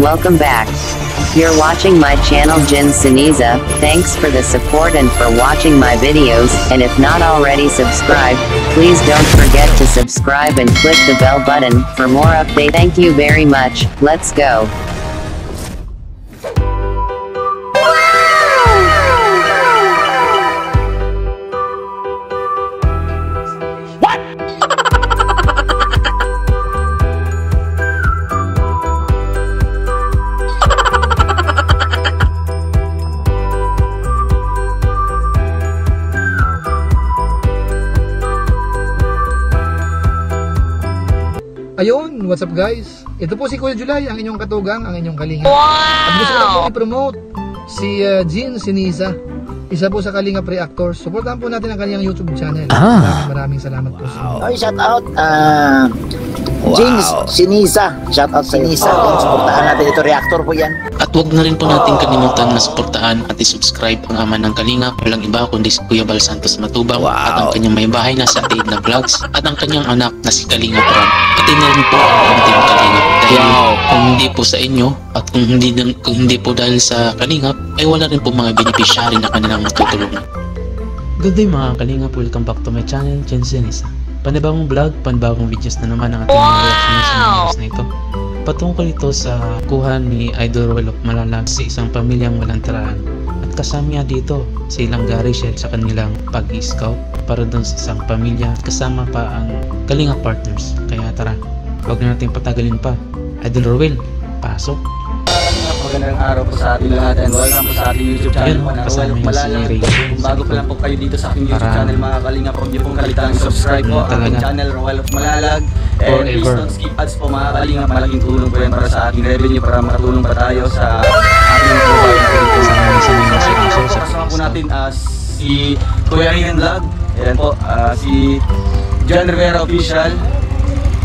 welcome back. You're watching my channel Jin Siniza, thanks for the support and for watching my videos, and if not already subscribed, please don't forget to subscribe and click the bell button, for more update. Thank you very much, let's go. Ayun, what's up guys? Ito po si Kuya July, ang inyong katugang, ang inyong kalinga. At gusto ko lang po i-promote si uh, Jean Sinisa. Isa po sa Kalinga Pre-Actors. Supportahan po natin ang kanyang YouTube channel. Maraming maraming salamat po sa inyo. Oy, shout out. Ah James Sinisa. Shout out Sinisa. Yan, supportahan natin ito. Reactor po yan. At huwag na rin po natin kalimutan na suportahan at i-subscribe ang ama ng Kalinga, walang iba kundi si Kuya Bal Santos Matubang at ang kanyang may bahay na sa Aid na Vlogs at ang kanyang anak na si Kalinga Pran. Pati na rin po ang Team Kalinga. Dahil kung hindi po sa inyo at kung hindi, kung hindi po dahil sa Kalinga ay wala rin po mga beneficiary na kanilang matutulungan. Good day mga Kalinga, welcome back to my channel, Jensen Isa. Panibagong vlog, panibagong videos na naman ang ating mga reaction sa videos na ito. Patungkol ito sa kuha ni Idol Rolok Malalag sa isang pamilyang walang tirahan. At kasama niya dito si Langga Rachel sa kanilang pag-scout para doon sa isang pamilya at kasama pa ang Kalinga Partners. Kaya tara, huwag na natin patagalin pa. Idol Rowell, pasok! Magandang araw po sa ating lahat and welcome po sa ating YouTube channel na kasama yung Malalang. si Ray. Kung bago pa lang po kayo dito sa aking YouTube Para- channel mga kalinga po, hindi pong kalitang subscribe po ang aking channel Royal of Malalag. And please don't skip ads po mga kalinga, malaking tulong po yan para sa ating revenue para makatulong pa tayo sa ating buhay. Kasama po, natin ah, si Kuya Rian Vlog. Ayan po, ah, si John Rivera Official.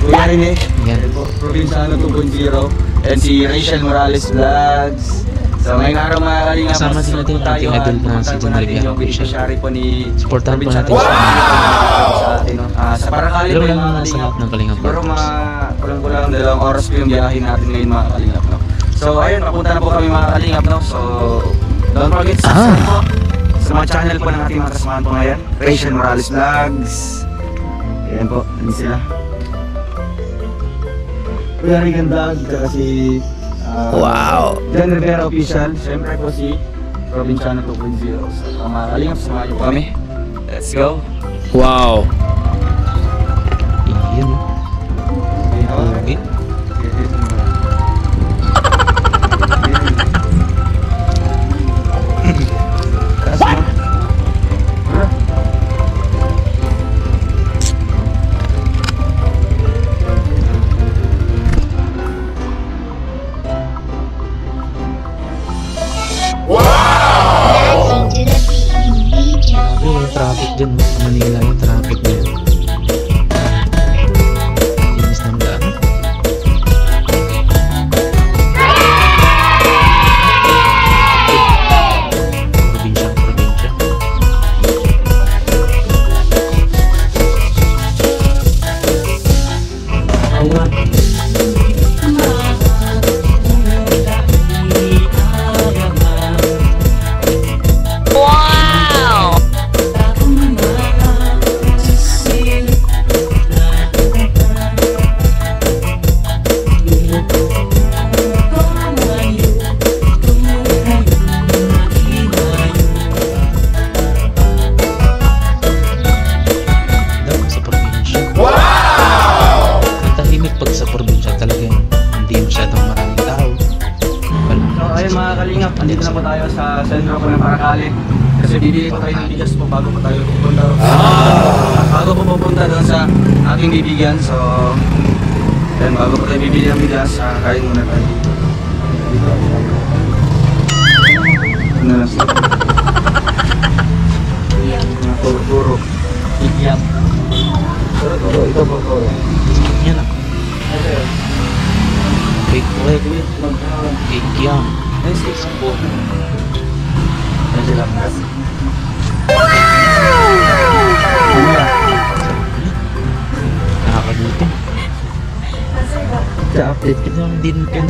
Kuya Rene. Yan. Ayan po, Provinciano 2.0. And si Rachel Morales Vlogs. So ngayong araw mga kalinga, Kasama din natin ang ating idol na si John yung Official. po ni Supportahan po natin siya. sa atin. Ah, sa Paracali Alam po yung mga kalinga. ng Kalinga Siguro mga kulang-kulang dalawang oras po yung biyahin natin ngayon mga kalingap. No? So ayun, papunta na po kami mga kalingap. No? So don't forget to subscribe po sa mga channel po ng ating mga kasamahan po ngayon. Rachel Morales Vlogs. Ayan po, ano sila. Kuya Regan Vlog, tsaka si ah, Wow. John Rivera Official. Siyempre po si Provinciano 2.0. So mga kalingap, samahan niyo po kami. Let's go. Wow. Yung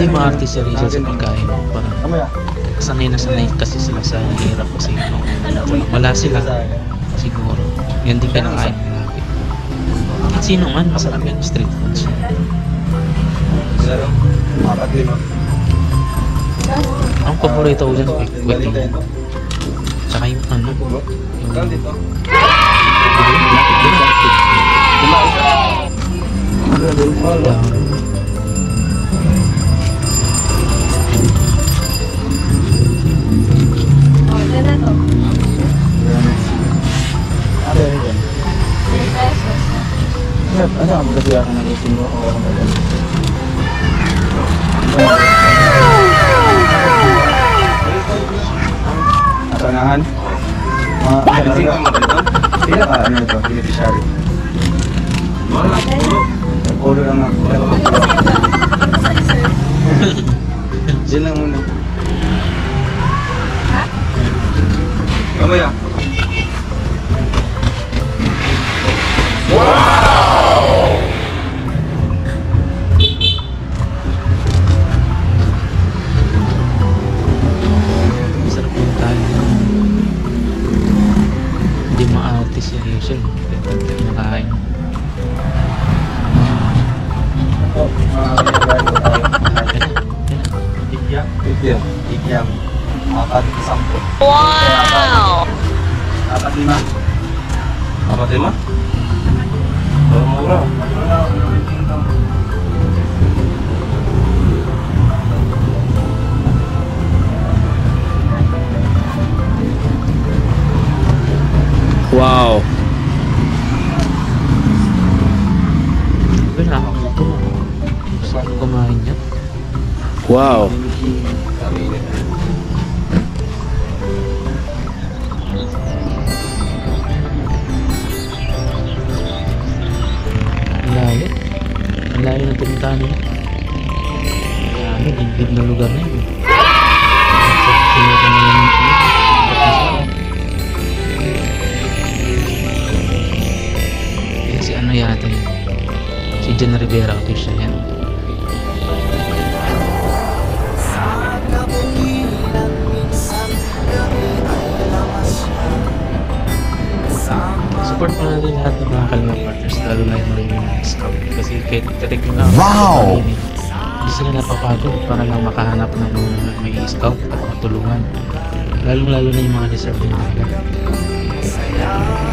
hindi, maarte si Risa sa pagkain. Parang Kamaya. sanay na sanay kasi sila sa hirap kasi wala sila siguro. Yan din kinakain nila. At sino man, masarap yan street foods. Ang paborito ko dyan, lang. Tsaka yung ano, yung down. Ano ang kasi ako ng ising mo? O ano ba Atanahan? Mga Sila ka ano ito? Beneficiary? Ulo lang ako. Diyan lang muna. Mamaya. Masarap Sampo. Wow! Apat lima. Wow. Pero nakakagutom. Gusto ko kumain yan. Wow. Layo. Layo ng pinuntahan nila. Grabe, liblib na lugar na yun. Na si ano yata yun. Jen Rivera official yan. Support mo natin lahat ng mga kalma partners lalo na yung mga scout kasi kahit katik na wow! hindi sila napapagod para lang makahanap ng mga may scout at matulungan lalo lalo na yung mga deserving nila Minsan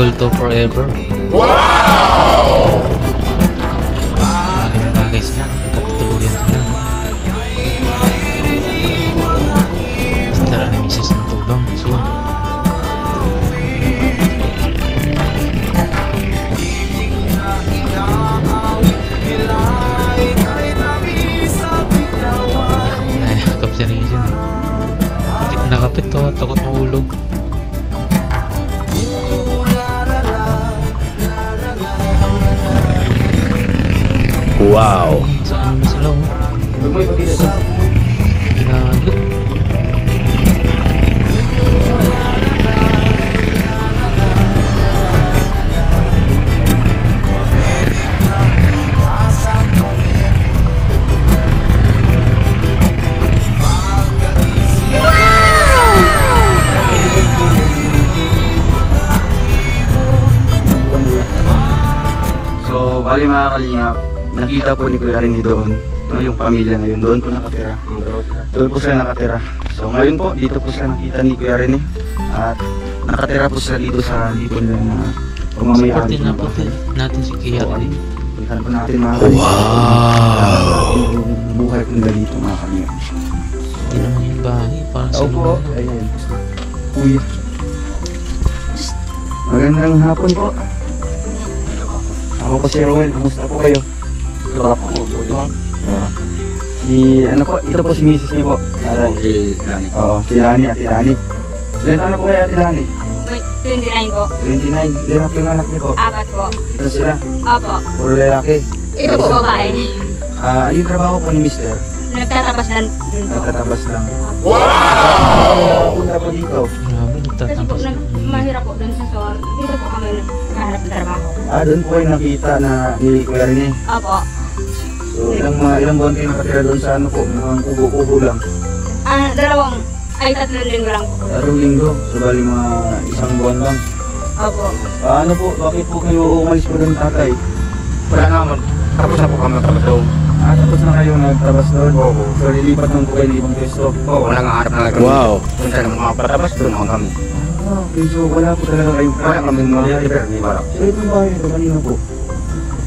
goal to forever. Wow Wow. Nakita po ni Kuya Rini doon, no, yung pamilya na yun, doon po nakatira. Doon po sila nakatira. So ngayon po, dito po sila nakita ni Kuya Rini at nakatira po sila dito sa dito nila na mamaya Supportin na po natin si Kuya Ray. Puntahan po natin mga kalinga. Wow! Yung buhay ko nila dito mga kalinga. Hindi naman yung bahay. Parang sa po. Ayan. Kuya. Magandang hapon po. Ako po si Roel. Kumusta po kayo? Wala po. Ah. Si, ano po, ito po si Mrs. niyo po. Aray. Si Lani. Oo, si Lani at si Lani. Ilan ano po kaya si Lani? 29 po. 29. Ilan po yung anak niyo po? Apat po. Ito sila. Opo. Puro lalaki. Ito po babae. Ah, yung trabaho po ni Mister. Nagtatapos lang po. Nagtatabas lang. Wow! Punta po dito. Grabe, Kasi po, mahirap po dun sa SOR. Dito po kami naghahanap ng trabaho. Ah, doon po kayo nakita na ni Kuya Rene. Opo. So, ilang, mga, ilang buwan kayo nakatira doon sa ano po, mukhang kubo-kubo lang. Ah, dalawang, ay tatlong linggo lang po. Tatlong linggo, so bali mga isang buwan lang. Opo. Ah, ano po, bakit po kayo umalis po doon tatay? Wala naman. Tapos na po kami magkabataw. Ah, tapos na kayo nagtabas doon? Oo. So, lilipat lang po kayo ng ibang pwesto? Oo, wala nga harap na lang kami. Wow. Kung saan mga patabas, doon naman kami. Ah, okay, so wala po talaga kayong Wala kami mga liber, ni Wala. So, itong bahay nito, kanino po?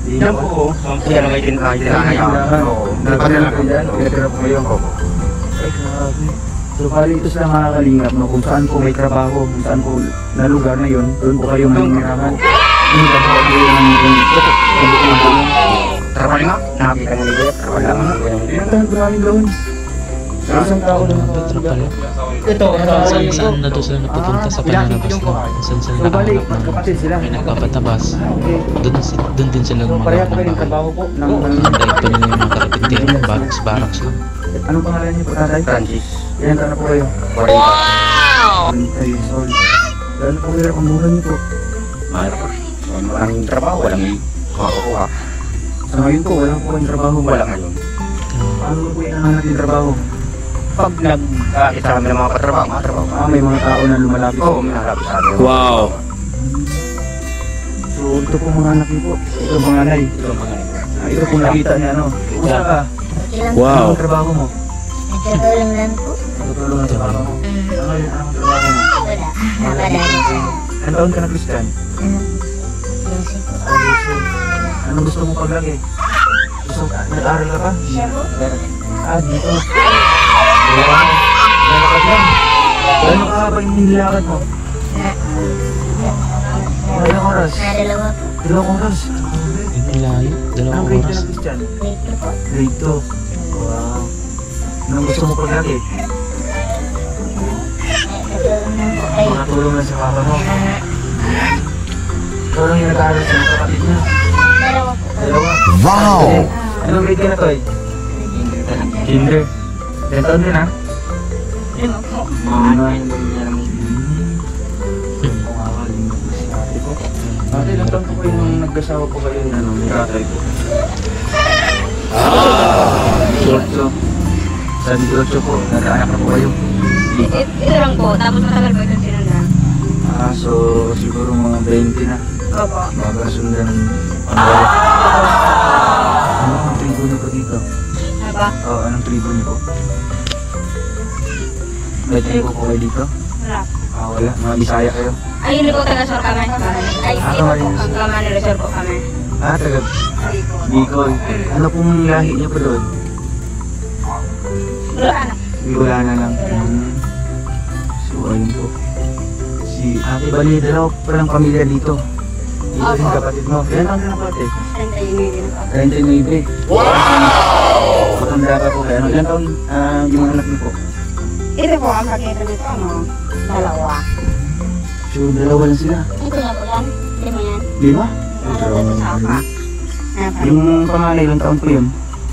Di Yan po, siya lang ay tinrahan yan. Oo, nagpadala lang kami. Dyan, pinatira po kayo. Oo. Ay, grabe. So, bali ito sila mga kalingap, no? kung saan po may trabaho, kung saan po na lugar na yun, doon po kayo manirahan. Yung trabaho po yun ng Trabaho nga, nakakita ni Kuya. Trabaho lang. Po namin doon? Sa isang tao lang Petra nakakita. Pala. Ito, Saan saan na doon sila napupunta sa pananabas na? Saan sila nakahanap ng may nagpapatabas? Doon, doon din sila gumawa ng bahay. Hintay pa nila yung mga karapintero. Barracks, barracks lang. anong pangalan niyo po, tatay? Francis. Ilan taon na po kayo? Wow! 20 years old. Gano'n po hirap ang buhay niyo po? Maraming trabaho, walang makakuha. Sa ngayon po, wala po kayong trabaho. Wala ngayon. Paano po inahanap yung trabaho? Pag nagkakita kami ng mga patrabaho, mga trabaho. Ah, may mga tao na lumalapit. Oo, may nakalapit sa atin. Wow! So, ito po mga anak niyo po. Ito mga nanay. Ito ang mga Ah, ito po nakita niya, ano? Kumusta ka? Wow. Anong trabaho mo? Nagkatulong lang po. Tutulong ang trabaho mo. Ano yun? Anong trabaho mo? wala. Nakadali sa Anong taon ka na, Christian? ano, music po. Anong gusto mo paglaki? Gusto nag-aaral ka pa? Siya po. Ah, dito. Wala. Lalakad lang. Gano'ng kahaba yung nilakad mo? Na, Ilang oras? dalawa po. Dalawang oras. Yung layo, dalawang grade ka oras. na, Christian? Dito po. Grade 2. Wow. Anong gusto mo paglaki? Makatulong lang sa papa mo. Ikaw lang yung nag-aaral sa kapatid niya. dalawa po. Dalawa. Wow! Anong grade ka na, Toy? Kinder. Taon din, ha? Lima po. Mga Ate po. Ate, ilang taon po kayo nung nag-asawa po kayo na ano, may tatay po? Ah! Diretso. Sa diretso po, nag-anak na po kayo. Ito, ito lang po. Tapos matagal po ito sinundan. Ah, so siguro mga 20 na. Opo. Baga sundan ng pangalawa. Ano ang tribo niyo po dito? Ano ba? Oo, anong tribo niyo po? May tribo po kayo dito? Wala. Ah, wala. Mga Bisaya kayo? Ay, hindi po taga-sor kami. Ay, Ah, hindi po. Camarines. Kamanila Sor po kami. Ah, taga Bicol. Ano pong lahi niyo po doon? Wala na. Bicolana lang. Hmm. So, ayun po. Si Ate Bali, dalawa pa lang pamilya dito. Dito din kapatid mo. Ilan taon ka na po ate? Santa Yunidin po. 39. Wow! Matanda ka po. Ano, ilan taon ah, yung anak niyo po? Ito po ang pakita nito. Ano? Dalawa. So, dalawa lang sila. Ito na po yan. Lima yan. Lima? Ito sa apa. Ano pa? Yung panganay, ilang taon po yun?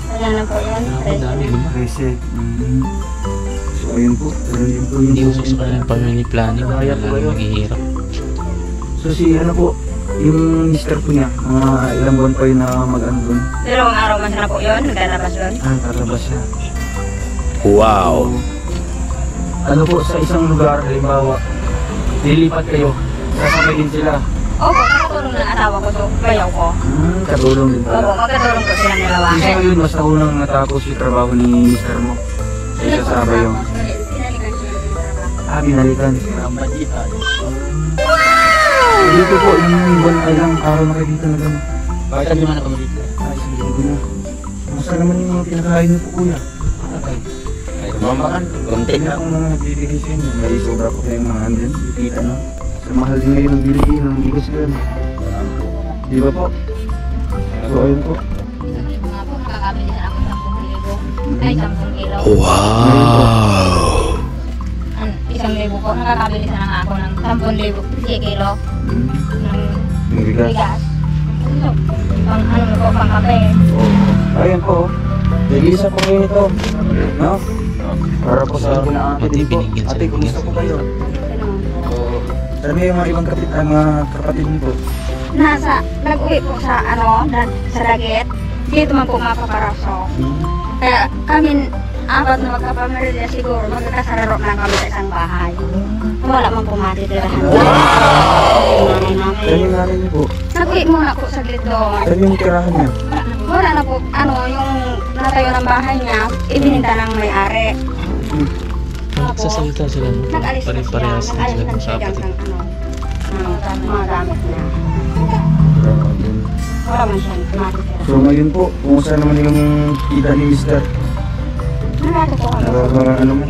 Wala na po yan. Ang dami, lima. 13. Mm. So, ayun po. Pero yun po yung Hindi usok sa kanila family planning. Kaya po kayo. maghihirap. So, si ano po, yung mister po niya, mga ilang buwan pa yun na mag-ano doon. Dalawang araw mas na po yun. Naglalabas doon. Ah, tatabas siya. Wow. Ano po, sa isang lugar, halimbawa, lilipat kayo, sasabay din sila. Opo, nakatulong ng asawa ko to. Bayaw ko. Hmm, katulong din Opo, pala. magkatulong po sila dalawa. Isa yun, mas naunang natapos yung trabaho ni mister mo. Isa sa trabaho. ah, binalikan. Dito po, yung buwan ay lang araw na kayo dito na gano'n. Bakit naman ako dito? Ay, linggo na. Kamusta naman yung mga pinakain niyo po kuya? Mamakan. Konti na. akong mga nagbibigay sa inyo. May sobra po kayong mga andin. Kita no? Sa mahal din ngayon ng bilihin ng bigas ngayon. Di ba po? So ayun po. Mga po, nakakabili na ako ng 10,000. Ay, 10 kilo. An, isang libo po, nakakabili na lang ako ng 10,000 kilo Hmm. ng bigas. bigas. So, pang ano po, pang kape. Oh. Ayun po. Nag-isa po kayo nito. No? Para po sa na ate Pati din po. binigyan sa Ate, kumusta po kayo? Sabi yung mga ibang kapit, ang mga kapatid niyo po. Nasa, nag-uwi po sa ano, sa Dagit. Dito man po mapaparaso. Kaya kami, apat na magkapamilya siguro, magkakasararo lang kami sa isang bahay. Wala man po matitirahan. Saan namin. yung nanay niyo po? Nag-uwi muna po saglit doon. Saan yung tirahan niya? Wala na po, ano, yung natayo ng bahay niya, ibininta ng may-ari. Nagsasalita sila? Nag-alis na siya, Pare-parehas na nag-alis sila na siya dyan ng ano, ng mga gamit niya. Grabe. Wala man siya matitira. So ngayon po, kumusta naman yung kita ni Mr. Narato po kami. Nakaka, ano mo,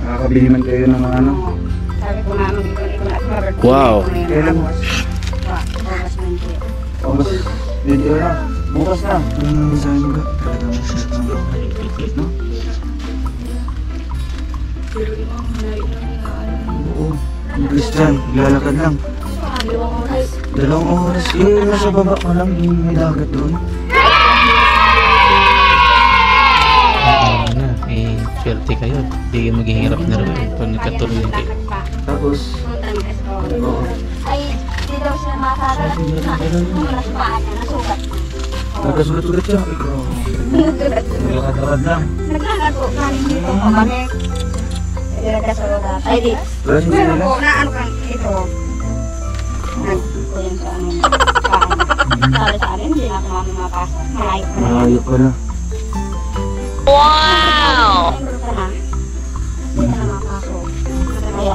nakakabili man kayo ng mga ano? ano, sabi ko nga, mag-ikon-ikon at mag- Wow. Kailan? August 20. August, video na. Bukas na. Ano sa inyo ka? No? Oo. Yung Christian, lalakad lang. Dalawang oras. Eh, nasa baba pa lang. Yung may dagat doon. Eh, swerte kayo. Hindi kayo maghihirap na rin pag nagkatuloy kayo. Tapos, oo. Ay, di daw siya makakalat na nung nasubaan Nagkasugat-sugat siya. Lakad-lakad lang. Naglakad po, kanin dito, pabalik. Hindi nagkasugat. Ay, di. Meron po na ano kang ito. Nag, ko yun sa ano, sa amin, hindi na ako mamapasok. Malayo pa na. Malayo na. Wow!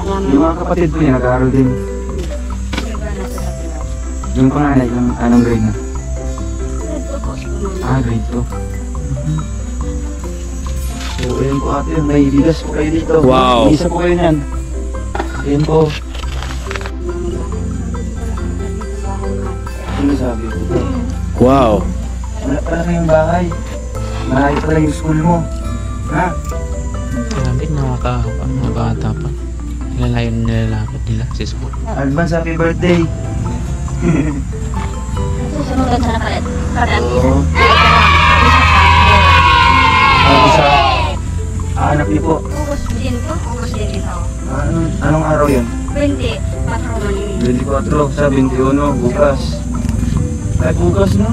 namin. Yung mga kapatid ko niya, nag-aaral din. Yung panganay, anong grade na? Ah, grade 2. So, ayun po ate, may bigas po kayo dito. Wow. May isa po kayo niyan. Ayun po. Ano sabi ko? Wow. Wala pala kayong bahay. Malayo pala yung school mo. Ha? Grabe, nakakahawa ang mga bata pa. Nilalayo na nilalakad nila sa school. Advance happy birthday. Susunod sa nakalit. Kadang Oo. Ako sa anak niyo po. Ubus din po, ubus din ito. Anong, anong araw yun? 20, patroman yun. 24 sa 21, bukas. Ay, bukas na.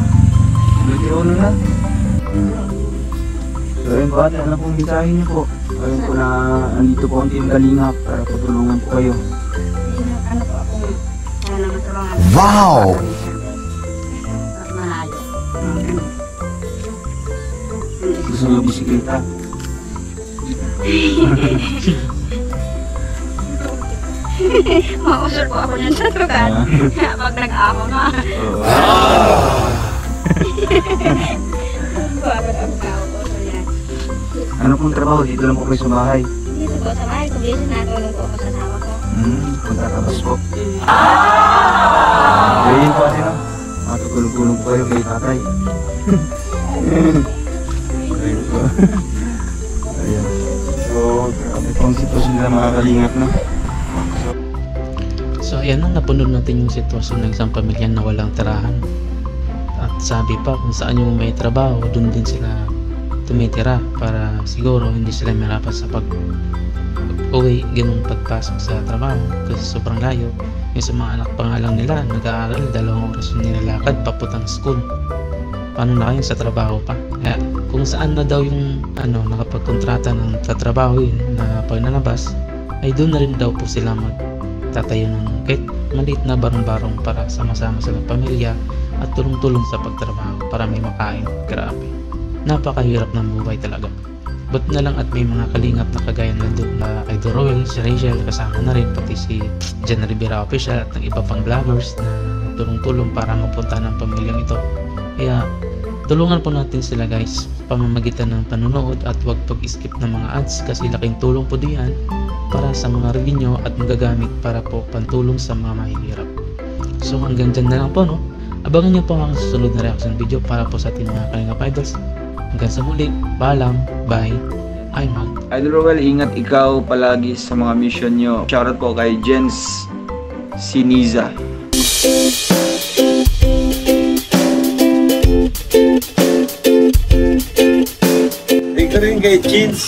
21 na. So, ayun po ate, ano pong mensahe niyo po? Ayun po na andito po ang team Kalingap para po tulungan po kayo. Ano po ako, sana matulungan. Wow! Gusto niyo bisikleta? Mausol po ako niyan sa tugan. Pag nag-ako na. Bakit ang tao ko sa yan? Ano pong trabaho? Dito lang po kayo sa bahay. Dito po sa bahay ko, dito natulong po ako sa asawa ko. Hmm, magtatabas po. Ayun po ate no? Matutulong-tulong po kayo kay tatay. Ayun. So, grabe po ang sitwasyon nila mga kalingap? So ayan na, napunod natin yung sitwasyon ng isang pamilya na walang tirahan. At sabi pa kung saan yung may trabaho, doon din sila tumitira para siguro hindi sila mirapat sa pag uwi ganun pagpasok sa trabaho kasi sobrang layo yung sa mga anak pa nila nag-aaral dalawang oras yung nilalakad papuntang school paano na kayo sa trabaho pa kaya kung saan na daw yung ano nakapagkontrata ng tatrabaho yun na pag nalabas ay doon na rin daw po sila magtatayo ng kahit maliit na barong-barong para sama-sama sa pamilya at tulong-tulong sa pagtrabaho para may makain. Grabe. Napakahirap ng buhay talaga. But na lang at may mga kalingap na kagaya na doon na Idol Roel, si Rachel, kasama na rin, pati si Jen Rivera Official at ng iba pang vloggers na tulong-tulong para mapunta ng pamilyang ito. Kaya tulungan po natin sila guys pamamagitan ng panonood at huwag pag-skip ng mga ads kasi laking tulong po diyan para sa mga revenue at magagamit para po pantulong sa mga mahihirap. So hanggang dyan na lang po no. Abangan niyo po ang susunod na reaction video para po sa ating mga Kalingap Idols. Hanggang sa muli, paalam, bye, I'm out. Idol Roel, ingat ikaw palagi sa mga mission nyo. Shoutout po kay Jens Siniza. Jeans.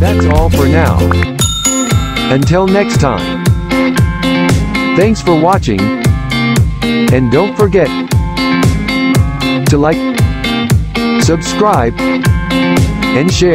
That's all for now. Until next time. Thanks for watching. And don't forget to like, subscribe, and share.